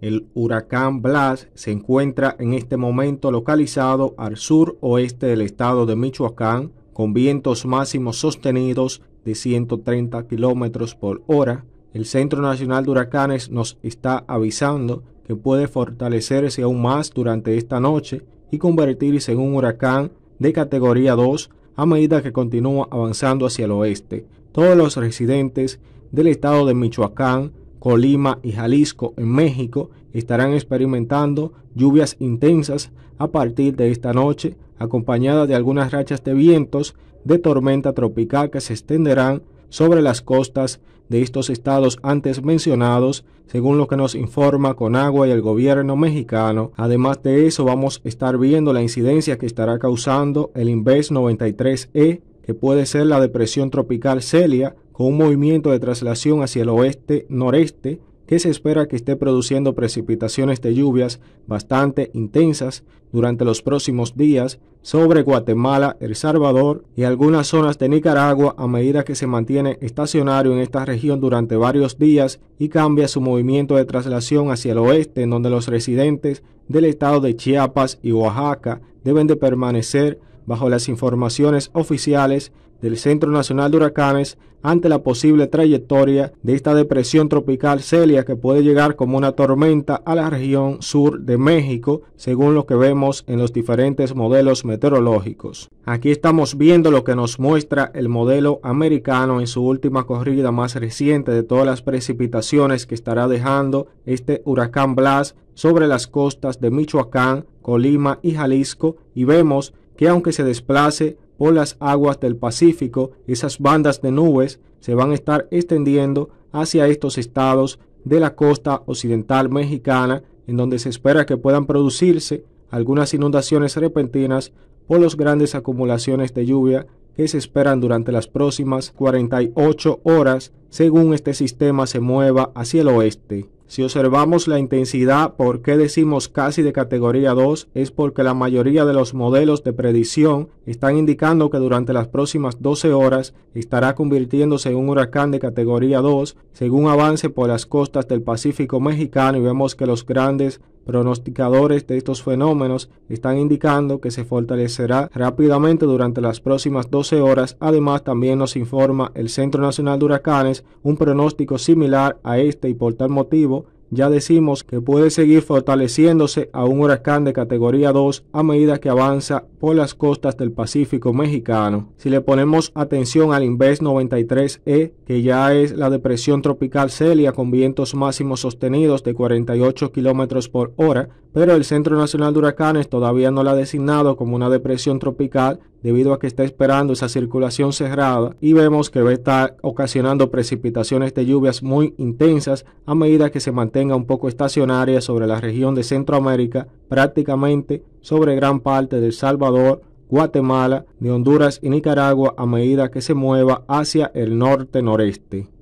El huracán Blas se encuentra en este momento localizado al sur oeste del estado de Michoacán, con vientos máximos sostenidos de 130 kilómetros por hora. El Centro Nacional de Huracanes nos está avisando que puede fortalecerse aún más durante esta noche y convertirse en un huracán de categoría 2 a medida que continúa avanzando hacia el oeste. Todos los residentes del estado de Michoacán Colima y Jalisco en México estarán experimentando lluvias intensas a partir de esta noche, acompañadas de algunas rachas de vientos de tormenta tropical que se extenderán sobre las costas de estos estados antes mencionados, según lo que nos informa Conagua y el gobierno mexicano. Además de eso, vamos a estar viendo la incidencia que estará causando el Inves 93E, que puede ser la depresión tropical Celia, con un movimiento de traslación hacia el oeste-noreste que se espera que esté produciendo precipitaciones de lluvias bastante intensas durante los próximos días sobre Guatemala, El Salvador y algunas zonas de Nicaragua a medida que se mantiene estacionario en esta región durante varios días y cambia su movimiento de traslación hacia el oeste en donde los residentes del estado de Chiapas y Oaxaca deben de permanecer bajo las informaciones oficiales del Centro Nacional de Huracanes ante la posible trayectoria de esta depresión tropical Celia que puede llegar como una tormenta a la región sur de México, según lo que vemos en los diferentes modelos meteorológicos. Aquí estamos viendo lo que nos muestra el modelo americano en su última corrida más reciente de todas las precipitaciones que estará dejando este huracán Blas sobre las costas de Michoacán, Colima y Jalisco y vemos que aunque se desplace por las aguas del Pacífico, esas bandas de nubes se van a estar extendiendo hacia estos estados de la costa occidental mexicana, en donde se espera que puedan producirse algunas inundaciones repentinas por las grandes acumulaciones de lluvia que se esperan durante las próximas 48 horas según este sistema se mueva hacia el oeste. Si observamos la intensidad, ¿por qué decimos casi de categoría 2? Es porque la mayoría de los modelos de predicción están indicando que durante las próximas 12 horas estará convirtiéndose en un huracán de categoría 2 según avance por las costas del Pacífico mexicano y vemos que los grandes pronosticadores de estos fenómenos están indicando que se fortalecerá rápidamente durante las próximas 12 horas. Además, también nos informa el Centro Nacional de Huracanes un pronóstico similar a este y por tal motivo ya decimos que puede seguir fortaleciéndose a un huracán de categoría 2 a medida que avanza por las costas del Pacífico mexicano. Si le ponemos atención al Inves 93E, que ya es la depresión tropical Celia con vientos máximos sostenidos de 48 kilómetros por hora, pero el Centro Nacional de Huracanes todavía no la ha designado como una depresión tropical debido a que está esperando esa circulación cerrada y vemos que va a estar ocasionando precipitaciones de lluvias muy intensas a medida que se mantenga un poco estacionaria sobre la región de Centroamérica, prácticamente sobre gran parte de Salvador, Guatemala, de Honduras y Nicaragua a medida que se mueva hacia el norte-noreste.